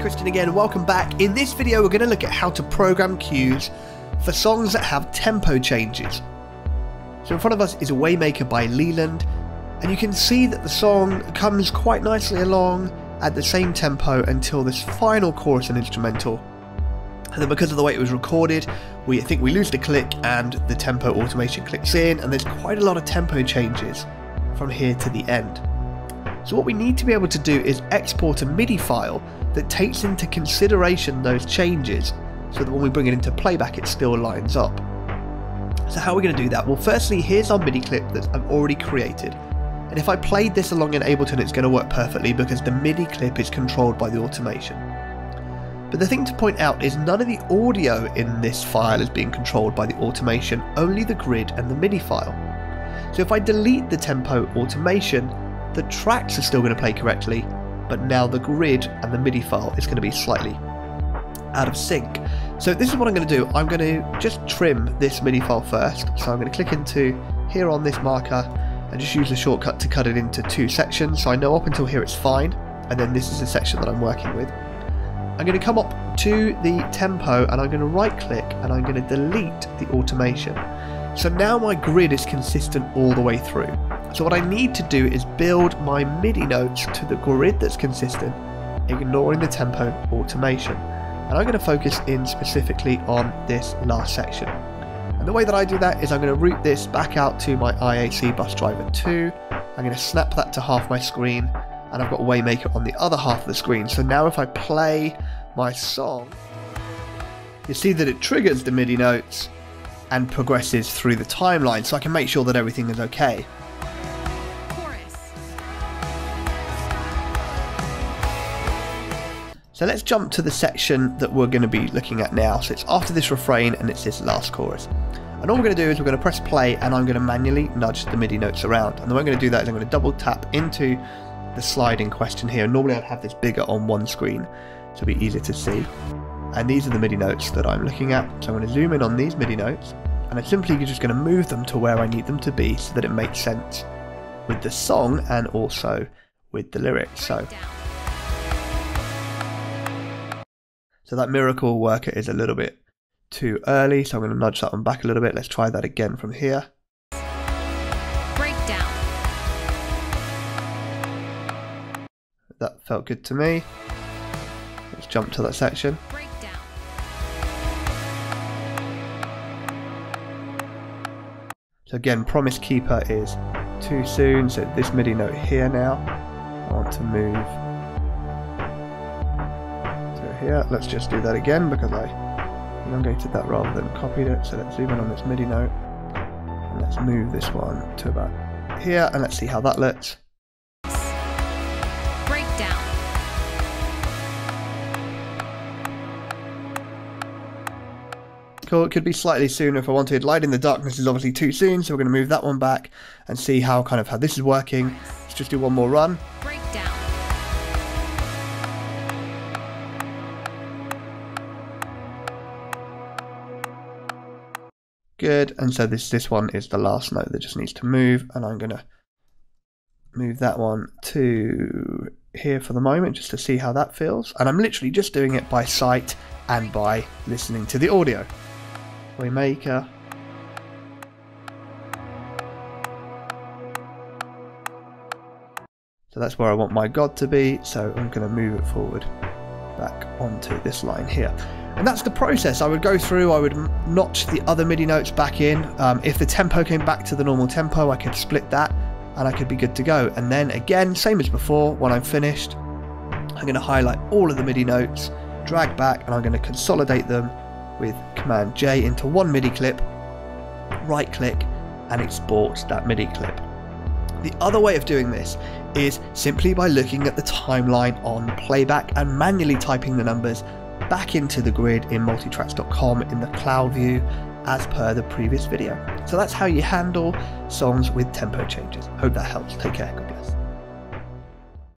Christian again, welcome back. In this video we're going to look at how to program cues for songs that have tempo changes. So in front of us is a Waymaker by Leeland, and you can see that the song comes quite nicely along at the same tempo until this final chorus and instrumental. And then because of the way it was recorded, we think we lose the click and the tempo automation clicks in, and there's quite a lot of tempo changes from here to the end. So what we need to be able to do is export a MIDI file that takes into consideration those changes so that when we bring it into playback it still lines up. So how are we going to do that? Well firstly here's our MIDI clip that I've already created and if I played this along in Ableton it's going to work perfectly because the MIDI clip is controlled by the automation. But the thing to point out is none of the audio in this file is being controlled by the automation, only the grid and the MIDI file. So if I delete the tempo automation, the tracks are still going to play correctly, but now the grid and the MIDI file is going to be slightly out of sync. So this is what I'm going to do. I'm going to just trim this MIDI file first. So I'm going to click into here on this marker and just use the shortcut to cut it into two sections. So I know up until here it's fine, and then this is the section that I'm working with. I'm going to come up to the tempo and I'm going to right click and I'm going to delete the automation. So now my grid is consistent all the way through. So what I need to do is build my MIDI notes to the grid that's consistent, ignoring the tempo automation. And I'm going to focus in specifically on this last section. And the way that I do that is I'm going to route this back out to my IAC bus driver 2. I'm going to snap that to half my screen and I've got Waymaker on the other half of the screen. So now if I play my song, you see that it triggers the MIDI notes and progresses through the timeline so I can make sure that everything is okay. So let's jump to the section that we're going to be looking at now. So it's after this refrain and it's this last chorus. And all we're going to do is we're going to press play and I'm going to manually nudge the MIDI notes around. And the way I'm going to do that is I'm going to double tap into the slide in question here. Normally I'd have this bigger on one screen to be easier to see. And these are the MIDI notes that I'm looking at. So I'm going to zoom in on these MIDI notes and I'm simply just going to move them to where I need them to be so that it makes sense with the song and also with the lyrics. So So that miracle worker is a little bit too early, so I'm going to nudge that one back a little bit. Let's try that again from here. Breakdown. That felt good to me. Let's jump to that section. Breakdown. So again, Promise Keeper is too soon, so this MIDI note here now, I want to move here. Let's just do that again because I elongated that rather than copied it. So let's zoom in on this MIDI note. And let's move this one to about here and let's see how that looks. Breakdown. Cool, it could be slightly sooner if I wanted. Light in the darkness is obviously too soon, so we're going to move that one back and see how kind of how this is working. Let's just do one more run. Good, and so this, this one is the last note that just needs to move, and I'm going to move that one to here for the moment just to see how that feels. And I'm literally just doing it by sight and by listening to the audio. Waymaker. So that's where I want my God to be, so I'm going to move it forward back onto this line here. And that's the process. I would go through, I would notch the other MIDI notes back in. Um, if the tempo came back to the normal tempo, I could split that and I could be good to go. And then again, same as before, when I'm finished, I'm going to highlight all of the MIDI notes, drag back, and I'm going to consolidate them with Command J into one MIDI clip, right click, and export that MIDI clip. The other way of doing this is simply by looking at the timeline on playback and manually typing the numbers back into the grid in multitracks.com in the cloud view as per the previous video. So that's how you handle songs with tempo changes. Hope that helps. Take care. God bless.